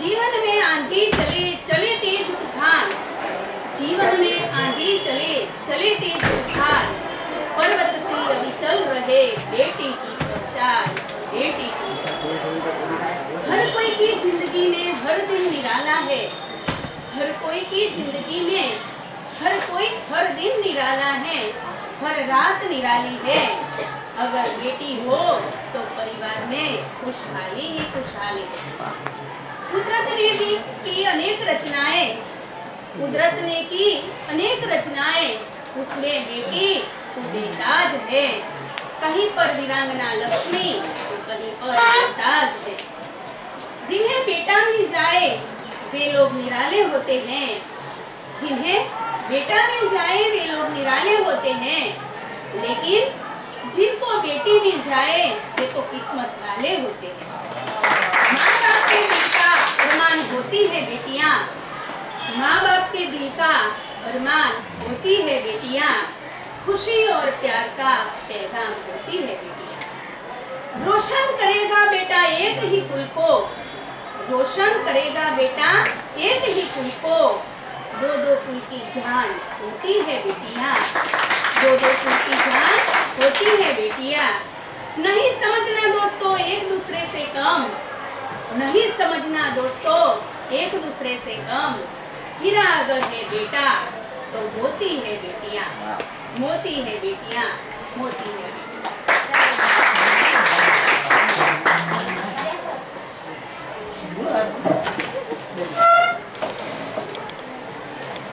जीवन में आंधी चले चले तेज तूफ़ान जीवन में आंधी चले चले तेज तूफ़ान पर्वत से अभी चल रहे बेटी की प्रचार, बेटी की हर कोई की ज़िंदगी में हर दिन निराला है। हर कोई की ज़िंदगी में हर कोई हर दिन निराला है। हर रात निराली है। अगर बेटी हो तो परिवार में खुशहाली ही खुशहाली है। कुदरत ने भी की अनेक रचनाएँ। कुदरत ने की अनेक रचनाएँ। उसमें बेटी तो बेताज है। कहीं पर वीरांगना लक्ष्मी तो कहीं पर बेताज है। जिन्हें बेटा मिल जाए, वे लोग निराले होते हैं। जिन्हें बेटा मिल जाए, वे लोग निराले होते हैं। लेकिन बेटी मिल जाए, वे तो किस्मत वाले होते हैं। माँ बाप के दिल का अरमान होती है बेटियाँ। माँ बाप के दिल का अरमान होती है बेटियाँ। खुशी और प्यार का पैगाम होती है बेटियाँ। रोशन करेगा बेटा एक ही कुल को। रोशन करेगा बेटा एक ही कुल को। दो दो कुल की जान होती है बेटियाँ। दो दो कुल है बेटियाँ। नहीं समझना दोस्तों एक दूसरे से कम। नहीं समझना दोस्तों एक दूसरे से कम। हीरा अगर है बेटा तो मोती है बेटिया। मोती है बेटिया मोती है बेटियाँ।